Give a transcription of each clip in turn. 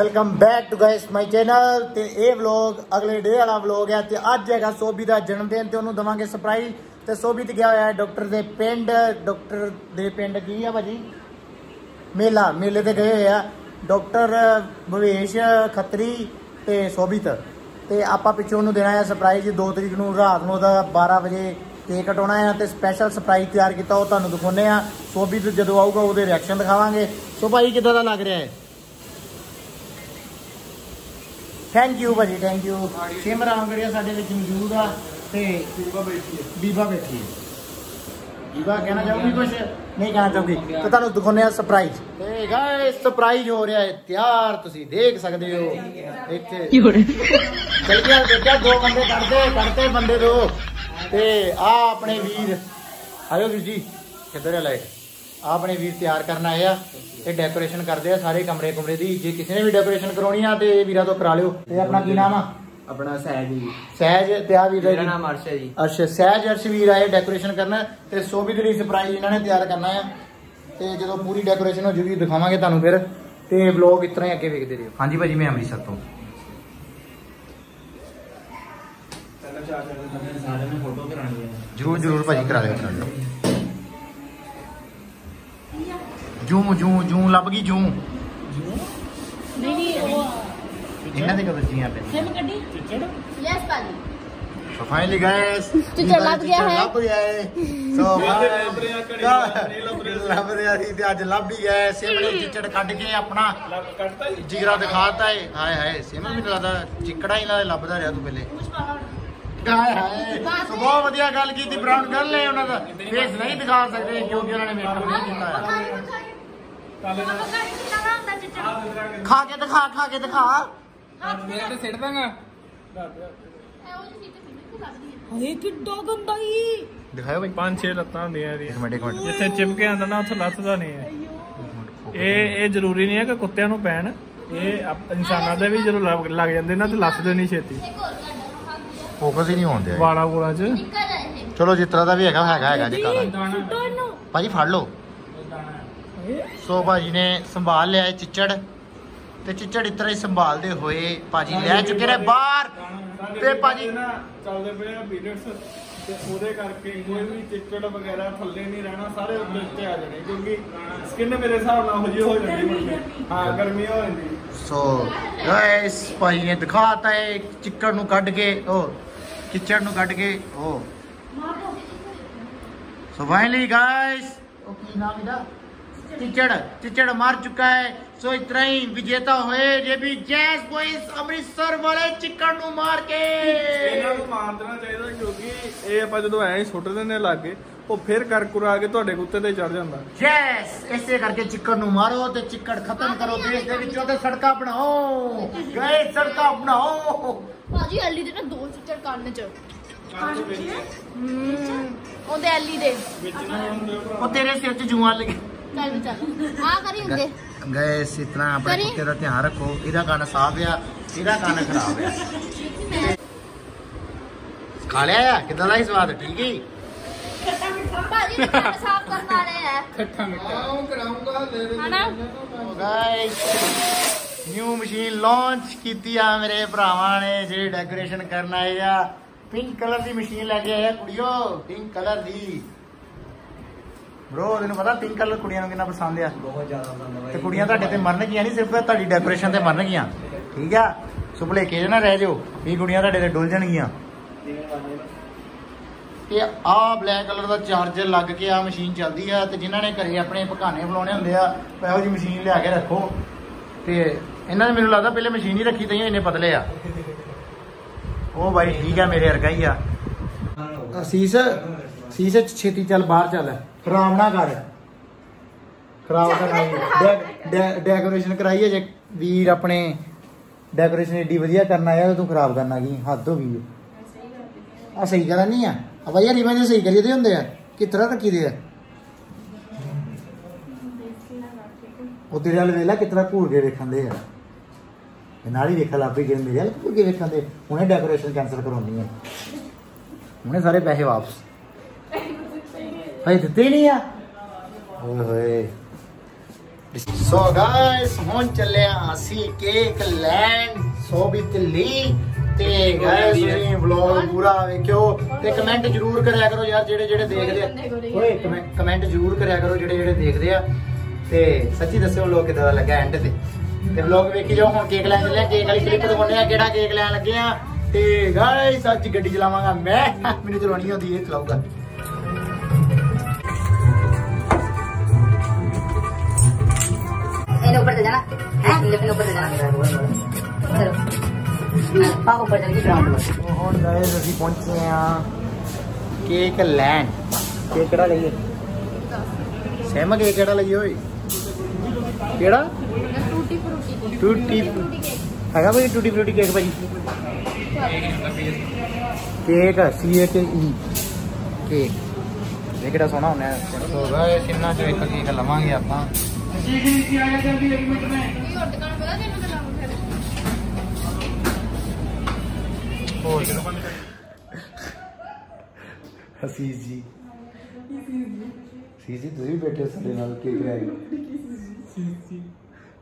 Welcome back to guys my channel ਤੇ ਇਹ vlog ਅਗਲੇ ਡੇ ਵਾਲਾ ਵਲੌਗ ਹੈ ਤੇ ਅੱਜ ਹੈਗਾ ਸੋਬੀ ਦਾ ਜਨਮ ਦਿਨ ਤੇ ਉਹਨੂੰ ਦਵਾਂਗੇ ਸਰਪ੍ਰਾਈਜ਼ ਤੇ ਸੋਬੀ ਤੇ ਗਿਆ ਹੋਇਆ ਹੈ ਡਾਕਟਰ ਦੇ ਪਿੰਡ। ਡਾਕਟਰ ਦੇ ਪਿੰਡ ਕੀ ਆ ਭਾਜੀ? ਮੇਲਾ, ਮੇਲੇ ਤੇ ਗਏ ਹੋਏ ਆ। ਡਾਕਟਰ ਭਵੇਸ਼ ਖੱਤਰੀ ਤੇ ਸੋਬਿਤ ਤੇ। ਆਪਾਂ ਪਿੱਛੋਂ ਉਹਨੂੰ ਦੇਣਾ ਹੈ ਸਰਪ੍ਰਾਈਜ਼ 2 ਤਰੀਕ ਨੂੰ ਰਾਤ ਨੂੰ ਉਹਦਾ 12 ਵਜੇ ਕੇਕ ਕਟਾਉਣਾ ਹੈ ਤੇ ਸਪੈਸ਼ਲ ਸਰਪ੍ਰਾਈਜ਼ ਤਿਆਰ ਕੀਤਾ ਉਹ ਤੁਹਾਨੂੰ ਦਿਖਾਉਨੇ ਆ ਸੋਬਿਤ ਜਦੋਂ ਆਊਗਾ ਉਹਦੇ ਰਿਐਕਸ਼ਨ ਦਿਖਾਵਾਂਗੇ। ਸੋ ਭਾਈ ਕਿਦਾਂ ਦਾ ਲੱਗ ਰਿਹਾ ਹੈ? ਥੈਂਕ ਯੂ ਭਾਜੀ ਥੈਂਕ ਯੂ ਸਿਮਰ ਆਂਗੜੀਆ ਸਾਡੇ ਵਿੱਚ ਮੌਜੂਦ ਆ ਤੇ ਬੀਬਾ ਬੈਠੀ ਹੈ। ਬੀਬਾ ਬੈਠੀ ਹੈ। ਬੀਬਾ ਕਹਿਣਾ ਚਾਹੂਗੀ ਕੁਝ ਨਹੀਂ ਕਹਿਣਾ ਚਾਹੂਗੀ। ਤੇ ਤੁਹਾਨੂੰ ਦਿਖਾਉਂਦੇ ਆ ਸਰਪ੍ਰਾਈਜ਼ ਤੇ ਗਾਇਸ ਸਰਪ੍ਰਾਈਜ਼ ਹੋ ਰਿਹਾ ਹੈ। ਤਿਆਰ ਤੁਸੀਂ ਦੇਖ ਸਕਦੇ ਹੋ। ਇੱਥੇ ਚਲ ਗਿਆ ਦੇਖਿਆ ਦੋ ਬੰਦੇ ਕੱਢਦੇ ਕੱਢਦੇ ਬੰਦੇ ਦੋ। ਤੇ ਆ ਆਪਣੇ ਵੀਰ। ਆਇਓ ਵੀਰ ਜੀ ਕਿੱਧਰ ਹੈ ਲਾਈਟ? ਆਪਣੇ ਵੀਰ ਤਿਆਰ ਕਰਨ ਆਏ ਆ ਤੇ ਡੈਕੋਰੇਸ਼ਨ ਕਰਦੇ ਆ ਸਾਰੇ ਕਮਰੇ ਕਮਰੇ ਦੀ। ਜੇ ਕਿਸੇ ਨੇ ਵੀ ਡੈਕੋਰੇਸ਼ਨ ਕਰਾਉਣੀ ਆ ਤੇ ਵੀਰਾਂ ਤੋਂ ਕਰਾ ਲਿਓ। ਤੇ ਆਪਣਾ ਕੀ ਨਾਮ ਆ? ਆਪਣਾ ਸਹਿਜ ਜੀ। ਸਹਿਜ ਤੇ ਆ ਵੀਰ ਦਾ ਮੇਰਾ ਜੀ ਨਾਮ ਅਰਸ਼ ਹੈ ਜੀ। ਅੱਛਾ ਸਹਿਜ ਅਰਸ਼ ਵੀਰ ਆਏ ਡੈਕੋਰੇਸ਼ਨ ਕਰਨਾ ਤੇ ਸੋਭੀ ਦੇ ਲਈ ਸਰਪ੍ਰਾਈਜ਼ ਇਹਨਾਂ ਨੇ ਤਿਆਰ ਕਰਨਾ ਆ। ਤੇ ਜਦੋਂ ਪੂਰੀ ਡੈਕੋਰੇਸ਼ਨ ਹੋ ਜੂਗੀ ਦਿਖਾਵਾਂਗੇ ਤੁਹਾਨੂੰ ਫਿਰ। ਤੇ ਵਲੌਗ ਇਤਨਾ ਹੀ ਅੱਗੇ ਵੇਖਦੇ ਰਹੋ। ਹਾਂਜੀ ਭਾਜੀ ਮੈਂ ਅੰਮ੍ਰਿਤਸਰ ਤੋਂ। ਸਾਰੇ ਨੂੰ ਫੋਟੋ ਕਰਾਣੀ ਹੈ ਜਰੂਰ ਜਰੂਰ ਭਾਜੀ ਕਰਾ ਦਿਓ ਕਰਾ ਦਿਓ। ਜੂ ਜੂ ਜੂ ਲੱਭ ਗਈ ਜੂ। ਨਹੀਂ ਨਹੀਂ ਉਹ ਇਹਨਾਂ ਦੇ ਕਬਰ ਜੀਆਂ ਪੈ ਸਿਮ ਕੱਢੀ। ਯੈਸ ਪਾਜੀ ਸੋ ਫਾਈਨਲੀ ਗਾਇਸ ਚਿੱਚੜ ਲੱਭ ਗਿਆ ਹੈ। ਲੱਭ ਗਿਆ ਹੈ। ਸੋ ਲੱਭ ਰਿਹਾ ਸੀ ਤੇ ਅੱਜ ਲੱਭ ਹੀ ਗਿਆ ਸਿਮਲੇ ਚਿੱਚੜ ਕੱਢ ਕੇ ਆਪਣਾ ਜਿਗਰਾ ਦਿਖਾਤਾ ਹੈ। ਹਾਏ ਹਾਏ ਸਿਮ ਮੈਨੂੰ ਲੱਗਦਾ ਚਿੱਕੜਾ ਹੀ ਨਾਲ ਲੱਭਦਾ ਰਿਹਾ ਤੂੰ ਪਹਿਲੇ। ਹਾਏ ਹਾਏ। ਸੋ ਬਹੁਤ ਵਧੀਆ ਗੱਲ ਕੀਤੀ। ਬ੍ਰਾਊਨ ਗਰਲ ਨੇ ਉਹਨਾਂ ਦਾ। ਫੇਸ ਨਹੀਂ ਦਿਖਾ ਸਕਦੇ ਕਿਉਂਕਿ ਉਹਨਾਂ ਨੇ ਮੇਕਅਪ ਨਹੀਂ ਕੀਤਾ ਹੈ। ਖਾ ਕੇ ਦਿਖਾ ਖਾ ਕੇ ਦਿਖਾ। ਮੇਰੇ ਤੇ ਸਿੱਟ ਦਾਂਗਾ। ਹਏ ਕਿੱਡਾ ਗੰਦਾ ਹੀ ਦਿਖਾਓ ਭਾਈ ਪੰਜ ਛੇ ਲੱਤਾਂ ਹੁੰਦੀਆਂ ਇਹਦੀਆਂ। ਮਿੰਟ ਇੱਕ ਮਿੰਟ ਜਿੱਥੇ ਚਿਪਕੇ ਆਂਦਾ ਨਾ ਉੱਥੇ ਲੱਥਦਾ ਨਹੀਂ ਹੈ। ਇਹ ਇਹ ਜ਼ਰੂਰੀ ਨਹੀਂ ਹੈ ਕਿ ਕੁੱਤਿਆਂ ਨੂੰ ਪੈਣ। ਇਹ ਇਨਸਾਨਾਂ ਦੇ ਵੀ ਜਦੋਂ ਲੱਗ ਜਾਂਦੇ ਨਾ ਤੇ ਲੱਥਦੇ ਨਹੀਂ ਛੇਤੀ। ਫੋਕਸ ਹੀ ਨਹੀਂ ਹੁੰਦੇ ਵਾਲਾ ਵੂਲਾ ਚ। ਚਲੋ ਜਿਸ ਤਰ੍ਹਾਂ ਦਾ ਵੀ ਹੈਗਾ ਹੈਗਾ ਹੈਗਾ ਜੀ ਕਾਲਾ। ਭਾਜੀ ਫੜ ਲਓ। ਸੋ ਭਾਜੀ ਨੇ ਸੰਭਾਲ ਲਿਆ ਇਹ ਚਿੱਚੜ ਤੇ ਚਿੱਚੜ ਇਸ ਤਰ੍ਹਾਂ ਹੀ ਸੰਭਾਲਦੇ ਹੋਏ ਭਾਜੀ ਲੈ ਚੁੱਕੇ ਨੇ ਬਾਹਰ। ਤੇ ਭਾਜੀ ਚੱਲਦੇ ਪਏ ਆ ਪੀਰੀਅਡਸ ਤੇ ਉਹਦੇ ਕਰਕੇ ਕੋਈ ਵੀ ਚਿੱਕੜ ਵਗੈਰਾ ਥੱਲੇ ਨਹੀਂ ਰਹਿਣਾ ਸਾਰੇ ਉੱਤੇ ਆ ਜਾਣੇ ਕਿਉਂਕਿ ਸਕਿਨ ਮੇਰੇ ਹਿਸਾਬ ਨਾਲ ਹੋ ਜੀ ਹੋ ਜਾਂਦੀ ਹਾਂ ਗਰਮੀ ਹੋ ਜਾਂਦੀ। ਸੋ ਗਾਇਸ ਭਾਜੀ ਨੇ ਦਿਖਾਤਾ ਹੈ ਚਿੱਕੜ ਨੂੰ ਕੱਢ ਕੇ ਉਹ ਚਿੱਚੜ ਨੂੰ ਕੱਢ ਕੇ ਉਹ ਸੋ ਫਾਈਨਲੀ ਗਾਇਸ ਉਹ ਕੀ ਨਾਮ ਇਹਦਾ? ਚਿੱਚੜ ਚਿੱਚੜ ਮਾਰ ਚੁੱਕਾ ਹੈ। ਸੋ ਇਤਨਾ ਹੀ ਵਿਜੇਤਾ ਹੋਏ ਜੇ ਵੀ ਜੈਸ ਬॉयज ਅੰਮ੍ਰਿਤਸਰ ਵਾਲੇ ਚਿੱਕੜ ਨੂੰ ਮਾਰ ਕੇ। ਇਹਨਾਂ ਨੂੰ ਮਾਰ ਦੇਣਾ ਚਾਹੀਦਾ ਕਿਉਂਕਿ ਇਹ ਆਪਾਂ ਜਦੋਂ ਐਂ ਸੁੱਟ ਦਿੰਦੇ ਲਾਗੇ ਉਹ ਫਿਰ ਕਰਕੁਰ ਆ ਕੇ ਤੁਹਾਡੇ ਕੁੱਤੇ ਤੇ ਚੜ ਜਾਂਦਾ। ਯੈਸ ਇਸੇ ਕਰਕੇ ਚਿੱਕੜ ਨੂੰ ਮਾਰੋ ਤੇ ਚਿੱਕੜ ਖਤਮ ਕਰੋ। ਦੇਸ਼ ਦੇ ਵਿੱਚੋਂ ਤੇ ਸੜਕਾਂ ਬਣਾਓ। ਗਏ ਸੜਕਾਂ ਬਣਾਓ। ਭਾਜੀ ਐਲੀ ਦੇ ਨਾ ਦੋ ਚਿੱਚੜ ਕੰਨ ਚ। ਉਹਦੇ ਐਲੀ ਦੇ। ਉਹ ਤੇਰੇ ਸਿਰ 'ਚ ਜੂਆਂ ਲੱਗੇ ਚੱਲ ਵੀ ਚੱਲ ਆ ਕਰੀ ਹੁੰਦੇ ਗਏ ਇਸ ਇਤਨਾ ਆਪਣੇ ਕਰੀ। ਕੁੱਤੇ ਦਾ ਧਿਆਨ ਰੱਖੋ ਇਹਦਾ ਕੰਨ ਸਾਫ਼ ਆ ਇਹਦਾ ਕੰਨ ਖਰਾਬ ਆ ਖਾ ਲਿਆ ਆ ਕਿਦਾਂ ਦਾ ਹੀ ਸਵਾਦ ਠੀਕ ਹੀ ਭਾਜੀ ਕੰਨ ਸਾਫ਼ ਕਰਨ ਵਾਲੇ ਆ ਖੱਟਾ ਮਿੱਠਾ ਆਉਂ ਕਰਾਉਂਗਾ ਦੇ ਬ్రో ਤੈਨੂੰ ਪਤਾ ਪਿੰਕ ਕਲਰ ਕੁੜੀਆਂ ਨੂੰ ਕਿੰਨਾ ਪਸੰਦ ਆ? ਬਹੁਤ ਜ਼ਿਆਦਾ ਪਸੰਦ ਤੇ ਕੁੜੀਆਂ ਤੁਹਾਡੇ ਤੇ ਮਰਨਗੀਆਂ ਨਹੀਂ ਸਿਰਫ ਤੁਹਾਡੀ ਡੈਕੋਰੇਸ਼ਨ ਤੇ ਮਰਨਗੀਆਂ ਠੀਕ ਆ? ਸੋ ਭੁਲੇਖੇ 'ਚ ਨਾ ਰਹਿ ਜਾਓ ਵੀ ਕੁੜੀਆਂ ਤੁਹਾਡੇ ਤੇ ਡੁੱਲ ਜਾਣਗੀਆਂ ਤੇ ਆਹ ਬਲੈਕ ਕਲਰ ਦਾ ਚਾਰਜਰ ਲੱਗ ਕੇ ਆ ਮਸ਼ੀਨ ਚੱਲਦੀ ਆ ਤੇ ਜਿਨ੍ਹਾਂ ਨੇ ਘਰੇ ਆਪਣੇ ਪਕਾਨੇ ਬਣਾਉਣੇ ਹੁੰਦੇ ਆ ਇਹੋ ਜੀ ਮਸ਼ੀਨ ਲਿਆ ਕੇ ਰੱਖੋ। ਤੇ ਇਹਨਾਂ ਨੇ ਮੈਨੂੰ ਲੱਗਦਾ ਪਹਿਲੇ ਮਸ਼ੀਨ ਹੀ ਰੱਖੀ ਤਈਆਂ ਇੰਨੇ ਪਤਲੇ ਆ। ਉਹ ਬਾਈ ਠੀਕ ਆ ਮੇਰੇ ਵਰਗਾ ਹੀ ਆ। ਅਸੀਸ ਸੀਸ ਛੇਤੀ ਚੱਲ ਬਾਹਰ ਚੱਲ। ਖਰਾਬ ਨਾ ਕਰ। ਖਰਾਬ ਕਰਨਾ ਡੈਕੋਰੇਸ਼ਨ ਕਰਾਈ ਹੈ ਜੇ ਵੀਰ ਆਪਣੇ ਡੈਕੋਰੇਸ਼ਨ ਏਡੀ ਵਧੀਆ ਕਰਨ ਆਇਆ ਤੇ ਤੂੰ ਖਰਾਬ ਕਰਨਾ ਕੀ? ਹੱਦ ਹੋ ਗਈ ਆ ਸਹੀ ਕਰਾਂ ਨਹੀਂ ਆ। ਆ ਬਈ ਰੀਵਾਂ ਜੇ ਸਹੀ ਕਰੀਦੇ ਹੁੰਦੇ ਆ। ਕਿਸ ਤਰ੍ਹਾਂ ਰੱਖੀ ਦੇ ਆ? ਉਹ ਤੇਰੇ ਵਾਲੇ ਵੇਲਾ ਕਿਤਨਾ ਘੂਰ ਕੇ ਵੇਖਣ ਦੇ ਆ। ਇਹ ਨਾਲ ਹੀ ਵੇਖ ਲਾ ਪਈ ਕਿ ਮੇਰੇ ਵਾਲੇ ਘੂਰ ਕੇ ਵੇਖਣ ਦੇ। ਹੁਣੇ ਡੈਕੋਰੇਸ਼ਨ ਕੈਨਸਲ ਕਰਾਉਣੀ ਹੈ ਹੁਣੇ ਸਾਰੇ ਪੈਸੇ ਵਾਪਸ। ਹਜੇ ਦਿੱਤੇ ਨਹੀਂ ਆ। ਓਏ ਹੋਏ। ਸੋ ਗਾਇਸ ਹੁਣ ਚੱਲੇ ਆ ਅਸੀਂ ਕੇਕ ਲੈਂਡ ਸੋਬਿਤ ਲਈ ਤੇ ਗਾਇਸ ਤੁਸੀਂ ਵਲੌਗ ਪੂਰਾ ਵੇਖਿਓ ਤੇ ਕਮੈਂਟ ਜਰੂਰ ਕਰਿਆ ਕਰੋ ਯਾਰ ਜਿਹੜੇ ਜਿਹੜੇ ਦੇਖਦੇ ਆ। ਓਏ ਕਮੈਂਟ ਜਰੂਰ ਕਰਿਆ ਕਰੋ ਜਿਹੜੇ ਜਿਹੜੇ ਦੇਖਦੇ ਆ। ਤੇ ਸੱਚੀ ਦੱਸਿਓ ਲੋਕ ਕਿਦਾਂ ਦਾ ਲੱਗਾ ਐਂਡ ਤੇ। ਤੇ ਵਲੌਗ ਵੇਖੀ ਜਾਓ ਹੁਣ ਕੇਕ ਲੈਣ ਚੱਲੇ ਆ। ਕੇਕ ਵਾਲੀ ਕਲਿੱਪ ਦਿਖਾਉਂਦੇ ਆ ਕਿਹੜਾ ਕੇਕ ਲੈਣ ਲੱਗੇ ਆ। ਤੇ ਗਾਇਸ ਅੱਜ ਗੱਡੀ ਚਲਾਵਾਂਗਾ ਮੈਂ। ਮੈਨੂੰ ਚਲਾਉਣੀ ਆਉਂਦੀ ਇਹ ਚਲਾਊਗਾ। ਇਹਨੇ ਉੱਪਰ ਤੇ ਜਾਣਾ ਹੈ ਇਹਨੇ ਉੱਪਰ ਤੇ ਜਾਣਾ ਚਲੋ ਪਾ ਉੱਪਰ ਚੱਲ ਕੇ ਗਰਾਊਂਡ ਪਰ ਹੁਣ ਗਾਇਸ ਅਸੀਂ ਪਹੁੰਚੇ ਆ ਕੇਕ ਲੈਂਡ ਕੇਕ ਕਿਹੜਾ ਲਈਏ ਸੈਮ ਕੇਕ ਕਿਹੜਾ ਲਈਏ ਓਏ ਕਿਹੜਾ ਟੂਟੀ ਫਰੂਟੀ ਟੂਟੀ ਹੈਗਾ ਭਾਈ tutti frutti cake Bhai cake C A K E cake ਇਹ ਕਿਹੜਾ ਸੋਹਣਾ ਹੁੰਦਾ ਹੈ ਸੋ ਗਾਇਸ ਇੰਨਾ ਚੋਂ ਇੱਕ ਕੇਕ ਲਵਾਂਗੇ ਆਪਾਂ ਇਹ ਉੱਡ ਕਣ ਪਤਾ ਤੈਨੂੰ ਤੇ ਲਾਉਂ ਫਿਰ ਹੋਰ ਹਸੀਸ ਜੀ। ਸੀ ਜੀ। ਤੁਸੀਂ ਵੀ ਬੈਠੇ ਹੋ ਸਾਡੇ ਨਾਲ ਕੇਕ ਲੈ ਕੇ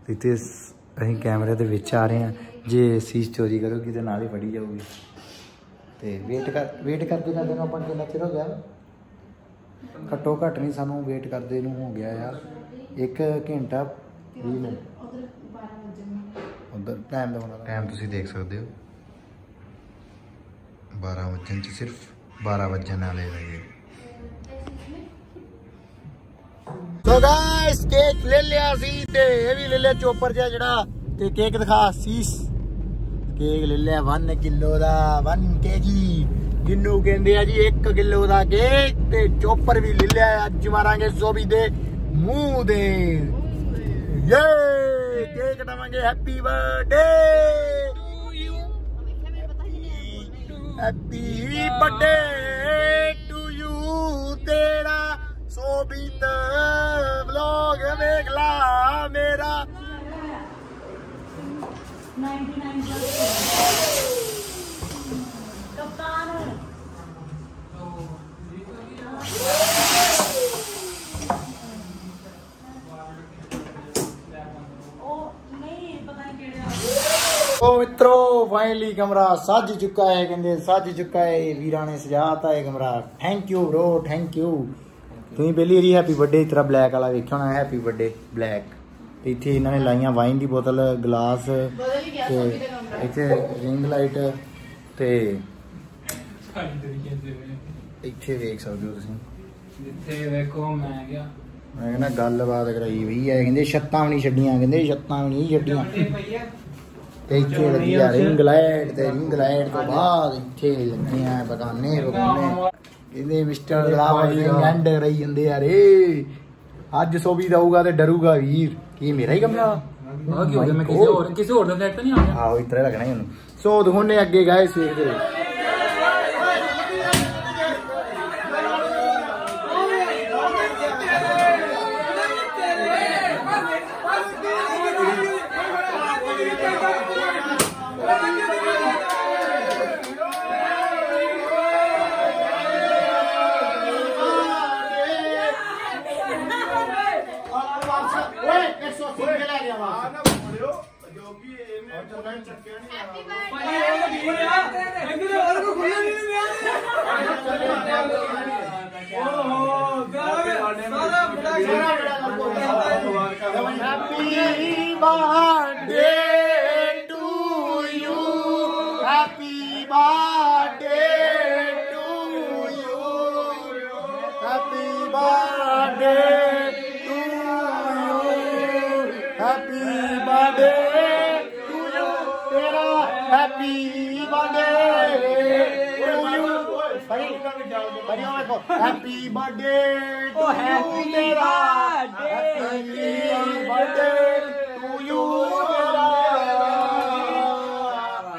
ਇੱਥੇ ਸ- ਅਸੀਂ ਕੈਮਰੇ ਦੇ ਵਿੱਚ ਆ ਰਹੇ ਹਾਂ। ਜੇ ਸੀਸ ਚੋਰੀ ਕਰੋਗੀ ਤੇ ਨਾਲ ਹੀ ਫੜੀ ਜਾਊਗੀ। ਤੇ ਵੇਟ ਕਰ ਵੇਟ ਕਰਦੇ ਕਰਦੇ ਨੂੰ ਆਪਾਂ ਕਿੰਨਾ ਚਿਰ ਹੋ ਗਿਆ? ਘੱਟੋ ਘੱਟ ਨਹੀਂ ਸਾਨੂੰ ਵੇਟ ਕਰਦੇ ਨੂੰ ਹੋ ਗਿਆ ਯਾਰ। 1 ਘੰਟਾ 20 ਮਿੰਟ। ਉਧਰ ਟਾਈਮ ਦਾ ਹੋਣਾ। ਟਾਈਮ ਤੁਸੀਂ ਦੇਖ ਸਕਦੇ ਹੋ। 12 ਵਜਣ ਚ ਸਿਰਫ 12 ਵਜਣ ਵਾਲੇ ਹੈਗੇ। ਸੋ ਗਾਇਸ ਕੇਕ ਲੈ ਲਿਆ ਸੀ ਤੇ ਇਹ ਵੀ ਲੈ ਲਿਆ ਚੋਪਰ ਜਿਹਾ ਜਿਹੜਾ ਤੇ ਕੇਕ ਦਿਖਾ ਸੀਸ। ਕੇਕ ਲੈ ਲਿਆ 1 ਕਿਲੋ ਦਾ 1 ਕੇਜੀ ਜਿਹਨੂੰ ਕਹਿੰਦੇ ਆ ਜੀ 1 ਕਿਲੋ ਦਾ ਕੇਕ ਤੇ ਚੋਪਰ ਵੀ ਲੈ ਲਿਆ ਅੱਜ ਮਾਰਾਂਗੇ ਜ਼ੋਬੀ ਦੇ मुँह दे। ये, cake कटावांगे happy birthday happy birthday to you तेरा सोबित ब्लॉग देख ला मेरा 99 ਫਾਈਨਲੀ ਕਮਰਾ ਸੱਜ ਚੁੱਕਾ ਹੈ ਕਹਿੰਦੇ ਸੱਜ ਚੁੱਕਾ ਹੈ ਵੀਰਾਂ ਨੇ ਸਜਾਤਾ ਹੈ ਕਮਰਾ thank you bro thank you ਤੁਸੀਂ ਪਹਿਲੀ ਵਾਰੀ ਹੈਪੀ ਬਰਥਡੇ ਤੇਰਾ ਬਲੈਕ ਵਾਲਾ ਵੇਖਿਆ ਹੋਣਾ ਹੈਪੀ ਬਰਥਡੇ ਬਲੈਕ ਤੇ ਇੱਥੇ ਇਹਨਾਂ ਨੇ ਲਾਈਆਂ ਵਾਈਨ ਦੀ ਬੋਤਲ ਗਲਾਸ ਤੇ ਇੱਥੇ ਰਿੰਗ ਲਾਈਟ ਤੇ ਇੱਥੇ ਵੇਖ ਸਕਦੇ ਹੋ ਤੁਸੀਂ। ਜਿੱਥੇ ਵੇਖੋ ਮੈਂ ਗਿਆ। ਮੈਂ ਕਹਿੰਦਾ ਗੱਲਬਾਤ ਕਰਾਈ ਵੀ ਹੈ ਕਹਿੰਦੇ ਛੱਤਾਂ ਵੀ ਨਹੀਂ ਛੱਡੀਆਂ ਕਹਿੰਦੇ ਛੱਤਾਂ ਵੀ ਨਹੀਂ ਛੱਡੀਆਂ। ਤੇ ਇੱਥੇ ਲੱਗੀ ਆ ਰਿੰਗ ਲਾਈਟ ਤੇ ਰਿੰਗ ਲਾਈਟ ਤੋਂ ਬਾਅਦ ਇੱਥੇ ਲੱਗੀਆਂ ਬਗਾਨੇ ਬਗਾਨੇ ਕਹਿੰਦੇ ਮਿਸਟਰ ਲਾਵਲੀ ਐਂਡ ਰਹੀ ਜਾਂਦੇ ਆ ਰੇ। ਅੱਜ ਸੋਬੀ ਦਊਗਾ ਤੇ ਡਰੂਗਾ ਵੀਰ। ਕੀ ਮੇਰਾ ਹੀ ਕਮਰਾ ਆ ਕੀ ਹੋ ਗਿਆ? ਮੈਂ ਕਿਸੇ ਹੋਰ ਕਿਸੇ ਹੋਰ ਦਾ ਫਲੈਟ ਨਹੀਂ ਆ ਗਿਆ? ਆਹੋ ਇਤਰੇ ਲੱਗਣਾ ਹੀ ਉਹਨੂੰ। ਸੋ ਦਿਖਾਉਣੇ ਅੱਗੇ ਗਏ ਸਵੇਰ ਦੇ। Happy birthday to you. Happy birthday to you. Happy birthday to you. तेरा happy birthday to you. भाई भाई और देखो हैप्पी बर्थडे टू तेरा हैप्पी बर्थडे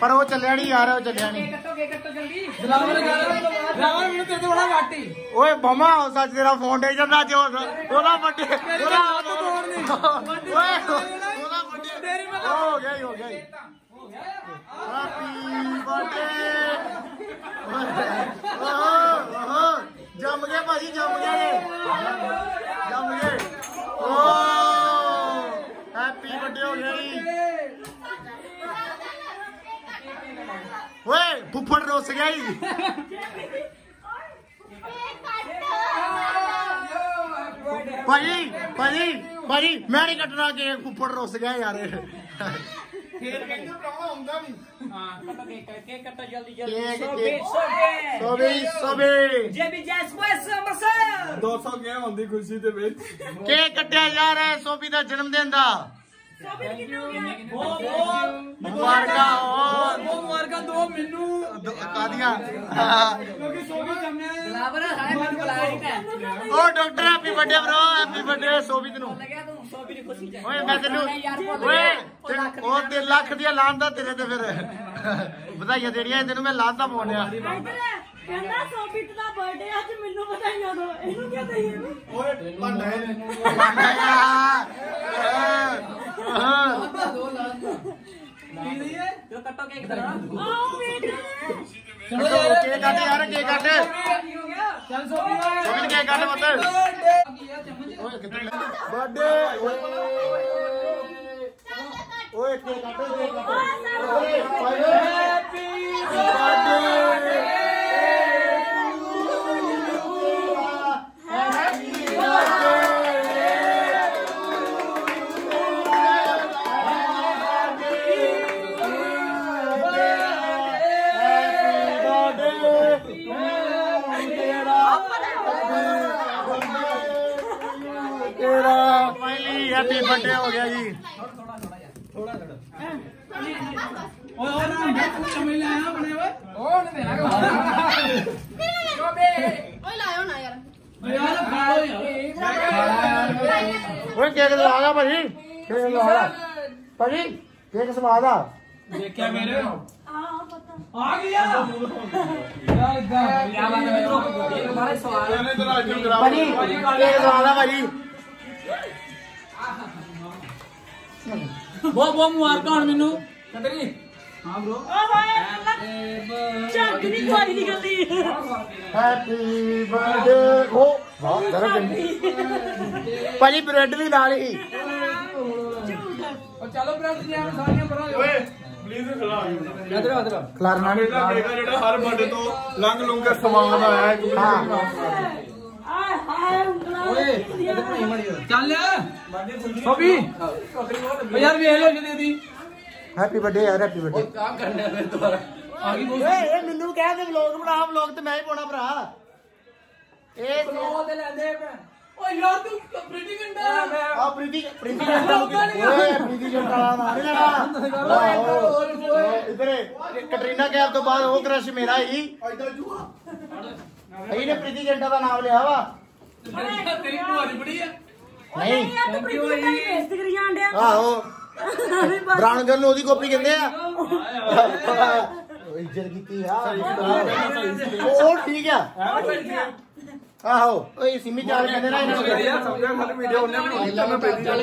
ਪਰ ਉਹ ਚੱਲਿਆ ਨਹੀਂ ਯਾਰ ਉਹ ਚੱਲਿਆ ਨਹੀਂ ਕੱਟੋ ਕੇ ਕੱਟੋ ਜਲਦੀ ਰਾਵਣ ਮੈਨੂੰ ਤੇਰੇ ਤੋਂ ਬੜਾ ਵਾਟੀ ਓਏ ਬਮਾ ਸੱਚ ਤੇਰਾ ਫੋਨ ਡੇ ਜਾਂਦਾ ਜੋ ਉਹਦਾ ਵੱਡੇ ਉਹਦਾ ਹੱਥ ਤੋੜਨੀ ਓਏ ਉਹਦਾ ਵੱਡੇ ਤੇਰੀ ਹੋ ਗਿਆ ਹੀ, ਹੋ ਗਿਆ ਹੈਪੀ ਬਰਥਡੇ ਓਹ ਜੰਮ ਭਾਜੀ ਗਏ। ਓ ਹੈਪੀ ਬਰਥਡੇ ਹੋ ਗਿਆ ਫੁੱਫੜ ਰੁੱਸ ਗਿਆ ਜੀ। ਭਾਜੀ ਭਾਜੀ ਭਾਜੀ ਮੈਂ ਨਹੀਂ ਕੱਟਣਾ ਕਿ ਫੁੱਫੜ ਰੁੱਸ ਗਿਆ ਯਾਰ। ਫੇਰ ਕਹਿੰਦੇ ਭਰਾਵਾ ਹੁੰਦਾ ਨਹੀਂ ਕੱਟੋ ਕੇ ਕੇ ਕੱਟੋ ਜਲਦੀ ਕੇਕ, ਜਲਦੀ। ਸੋ ਕੇਕ। ਬੀਟ ਸੋ ਬੀਟ ਸੋਬੀ ਸੋਬੀ। ਜੇ ਵੀ ਜੈਸ ਵੈਸ ਮਸਲ 200 ਕੇ ਹੁੰਦੀ ਖੁਸ਼ੀ ਦੇ ਵਿੱਚ। ਕੇਕ ਕੱਟਿਆ ਜਾ ਰਿਹਾ ਸੋਬੀ ਦਾ ਜਨਮ ਦਿਨ ਦਾ। ਮੁਬਾਰਕਾਂ ਹੋਰ ਉਹ ਮੁਬਾਰਕਾਂ ਦੋ ਮੈਨੂੰ। ਦੋ- ਕਾਹਦੀਆਂ ਕਿਉਂਕਿ ਸੋਭੀ ਹੈ ਬਰਾਬਰ ਹੈ ਮੈਨੂੰ ਬੁਲਾਇਆ ਨਹੀਂ ਤੈਂ ਉਹ doctor happy birthday bro happy birthday Sobi ਤੈਨੂੰ। ਲੱਗਿਆ ਤੂੰ? ਸੋ ਵੀ ਖੁਸ਼ੀ ਚ ਓਏ ਮੈਂ ਤੈਨੂੰ ਓਏ। ਉਹ ਤੈਨੂੰ- ਲੱਖ ਉਹ ਤੇ ਲੱਖ ਦੀਆਂ ਲਾਂਦਾ ਤੇਰੇ ਤੇ ਫਿਰ। ਵਧਾਈਆਂ ਦੇਣੀਆਂ ਤੈਨੂੰ ਮੈਂ ਲਾਂਦਾ ਪਾਉਣਿਆ। ਕਹਿੰਦਾ ਸੋਫੀਟ ਦਾ ਬਰਥਡੇ ਅੱਜ ਮੈਨੂੰ ਬਧਾਈਆਂ ਦੋ। ਇਹਨੂੰ ਕਿਉਂ ਦਈਏ ਓਏ ਭਾਂਡਾ ਜੋ ਕੱਟੋ ਕੇ ਇਧਰ ਆ ਆਓ ਬੇਟਾ ਕੇ ਕੱਟ ਯਾਰ ਕੇ ਕੱਟ। ਕੀ ਹੋ ਗਿਆ? ਚੱਲ ਸੋਭੀ ਸੋਬੀ ਨੇ ਕੇ ਕੱਟ ਮਤ ਓਏ ਕਿੱਥੇ ਬਰਥਡੇ। ਓਏ। ਕੇ ਕੱਟ ਕੇ ਕੱਟ। ਓਏ ਹੈਪੀ ਬਰਥਡੇ ਓਏ ਕੇਕ ਸਵਾਦ ਆ ਭਾਜੀ। ਕੇਕ ਸਵਾਦ ਆ ਭਾਜੀ ਕੇਕ ਸਵਾਦ ਆ। ਦੇਖਿਆ ਮੇਰੇ ਆ ਪਤਾ। ਆ ਗਿਆ। ਯਾਰ ਇਦਾਂ ਬਾਤ ਹੈ ਮਿੱਤਰੋ ਇਹ ਬਾਰੇ ਸਵਾਲ ਹੈ ਭਾਜੀ ਕੇਕ ਸਵਾਦ ਆ ਭਾਜੀ। ਬਹੁਤ ਬਹੁਤ ਮੁਬਾਰਕਾਂ ਮੈਨੂੰ। ਕਤਰੀ ਹਾਂ ਬ్రో ਝੱਗ ਨਹੀਂ ਕੋਈ ਨਹੀਂ ਗੱਲੀ ਹੈਪੀ ਬਰਥਡੇ ਓ ਵਾਹ ਜਰਾ ਚੰਗੀ ਭਾਜੀ ਬ੍ਰੈਡ ਵੀ ਨਾਲ ਹੀ। ਉਹ ਚਲੋ ਬ੍ਰੈਡ ਦੀਆਂ ਸਾਰੀਆਂ ਬਰਾ ਓਏ ਪਲੀਜ਼ ਖਲਾ ਇਧਰ ਇਧਰ ਖਲਾਰਨਾ ਨਹੀਂ। ਇਹਦਾ ਕੇਕ ਆ ਜਿਹੜਾ ਹਰ ਬਰਥਡੇ ਤੋਂ ਲੰਘ ਲੁੰਘ ਕੇ ਸਮਾਨ ਆਇਆ ਹੈ। ਇੱਕ ਹਾਂ ਆਏ ਹਾਏ ਉਂਗਲਾਂ ਓਏ ਇਧਰ ਨਹੀਂ ਮੜੀ ਚੱਲ। ਓ ਯਾਰ ਵੇਖ ਲੋ ਜਦੀ ਦੀ ਹੈਪੀ ਬਰਥਡੇ ਯਾਰ ਹੈਪੀ ਬਰਥਡੇ ਕਾ ਕਰਨਾ ਫਿਰ ਦੁਬਾਰਾ। ਆ ਗਈ ਬੋਲ। ਓਏ ਇਹ ਮੈਨੂੰ ਕਹਿ ਦੇ ਵਲੌਗ ਬਣਾ ਵਲੌਗ ਤੇ ਮੈਂ ਹੀ ਪਾਉਣਾ ਭਰਾ। ਇਹ ਉਹ ਤੇ ਲੈਂਦੇ ਮੈਂ ਓ ਯਾਰ ਤੂੰ ਪ੍ਰੀਟੀ ਗੰਡਾ ਆ। ਪ੍ਰੀਤੀ ਪ੍ਰੀਤੀ ਜੰਟਾ ਓਏ ਪ੍ਰੀਤੀ ਦਾ ਨਾਂ ਲੈਣਾ। ਇਧਰ ਕਟਰੀਨਾ ਕੈਫ ਤੋਂ ਬਾਅਦ ਉਹ ਕ੍ਰਸ਼ ਮੇਰਾ ਹੀ। ਇਹਨੇ ਪ੍ਰੀਤੀ ਜੰਟਾ ਦਾ ਨਾਮ ਲਿਆ ਵਾ। ਤੇਰੀ ਭੂਆ ਦੀ ਬੜੀ ਆ। ਨਹੀਂ। ਯਾਰ ਤੂੰ ਪ੍ਰੀਤੀ ਦਾ ਬੇਇੱਜ਼ਤੀ ਕਰੀ ਜਾਂਦਿਆ ਆਹੋ। ਬ੍ਰਾਊਨ ਗਰਲ ਨੂੰ ਉਹਦੀ ਕਾਪੀ ਕਹਿੰਦੇ ਆ ਉਹ ਇੱਜ਼ਤ ਕੀਤੀ ਆ ਉਹ ਠੀਕ ਆ ਆਹੋ ਓਏ ਸਿਮੀ ਚਾਲ ਕਹਿੰਦੇ ਨਾ ਇਹਨਾਂ ਨੂੰ ਸਮਝਿਆ ਖਾਲੀ ਵੀਡੀਓ ਉਹਨੇ ਬਣਾਈ ਤਾਂ ਮੈਂ ਪਹਿਲੀ ਕੀਤੀ ਗੱਲ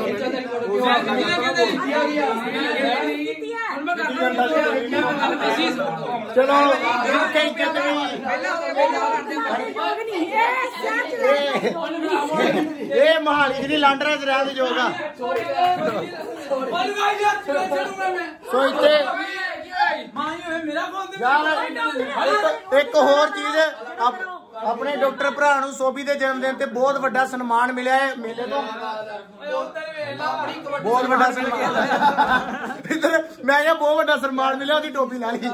ਕਸੀ ਚਲੋ ਕਈ ਨਹੀਂ ਇਹ ਮਹਾਲੀ ਦੀ ਲਾਂਡਰਾ ਚ ਰਹਿ ਦੇ ਜੋਗਾ ਸੋ ਇੱਥੇ ਯਾਰ ਇੱਕ- ਹੋਰ ਚੀਜ਼ ਆਪਣੇ ਡਾਕਟਰ ਭਰਾ ਨੂੰ ਸੋਭੀ ਦੇ ਜਨਮ ਦਿਨ ਤੇ ਬਹੁਤ ਵੱਡਾ ਸਨਮਾਨ ਮਿਲਿਆ ਹੈ। ਮੇਲੇ ਤੋਂ ਬਹੁਤ ਵੱਡਾ ਸਨਮਾਨ ਮੈਂ ਕਿਹਾ ਬਹੁਤ ਵੱਡਾ ਸਨਮਾਨ ਮਿਲਿਆ ਉਹਦੀ ਟੋਪੀ ਲਾ ਲਈ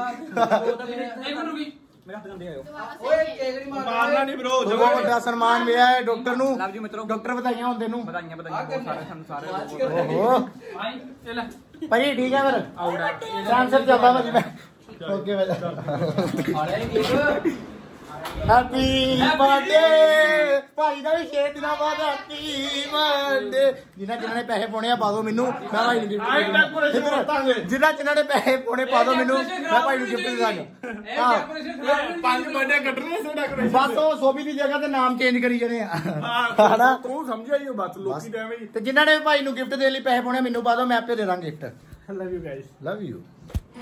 ਮੇਰਾ ਹੱਥ ਗੰਦੇ ਆਇਓ ਮਾਰਨਾ ਨਹੀਂ ਬ్రో ਬਹੁਤ ਵੱਡਾ ਸਨਮਾਨ ਮਿਲਿਆ ਹੈ ਡਾਕਟਰ ਨੂੰ। ਲਵ ਯੂ ਮਿੱਤਰੋ ਡਾਕਟਰ ਵਧਾਈਆਂ ਹੁੰਦੇ ਨੂੰ। ਵਧਾਈਆਂ ਵਧਾਈਆਂ ਬਹੁਤ ਸਾਰੇ ਸਾਨੂੰ ਸਾਰੇ ਓਹੋ ਭਾਈ ਚੱਲ ਭਾਈ ਠੀਕ ਹੈ ਫਿਰ? ਆਉੜਾ ਟਾਈਮ ਸਿਰ ਚੱਲਦਾ ਭਾਜੀ ਮੈਂ ਓਕੇ ਭਾਈ ਆ ਰਿਹਾ ਇਹ ਹੈਪੀ ਬਰਥਡੇ ਭਾਈ ਦਾ ਵੀ 6 ਦਿਨਾਂ ਬਾਅਦ ਹੈਪੀ ਬਰਥਡੇ ਜਿਨ੍ਹਾਂ ਜਿਨ੍ਹਾਂ ਨੇ ਪੈਸੇ ਪਾਉਣੇ ਆ ਪਾ ਦਿਓ ਮੈਨੂੰ। ਮੈਂ ਭਾਈ ਨੂੰ ਗਿਫਟ ਜਿਨ੍ਹਾਂ ਜਿਨ੍ਹਾਂ ਨੇ ਪੈਸੇ ਪਾਉਣੇ ਪਾ ਦਿਓ ਮੈਨੂੰ। ਮੈਂ ਭਾਈ ਨੂੰ ਗਿਫਟ ਦੇ ਦਾਂਗਾ ਹਾਂ। ਪੰਜ ਬਰਥਡੇ ਕੱਟਣੇ ਸੀ ਡੈਕੋਰੇਸ਼ਨ ਬਸ ਉਹ ਸੋਭੀ ਦੀ ਜਗ੍ਹਾ ਤੇ ਨਾਮ ਚੇਂਜ ਕਰੀ ਜਣੇ ਆ। ਹਨਾ? ਤੂੰ ਸਮਝਿਆ ਹੀ ਉਹ ਬਸ ਲੋਕੀ ਤਾਂ ਐਵੇਂ ਹੀ। ਤੇ ਜਿਨ੍ਹਾਂ ਨੇ ਭਾਈ ਨੂੰ ਗਿਫਟ ਦੇਣ ਲਈ ਪੈਸੇ ਪਾਉਣੇ ਮੈਨੂੰ ਪਾ ਦਿਓ ਮੈਂ ਆਪੇ ਦੇ ਦਾਂਗਾ gift love you guys love you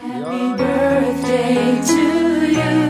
Happy birthday to you.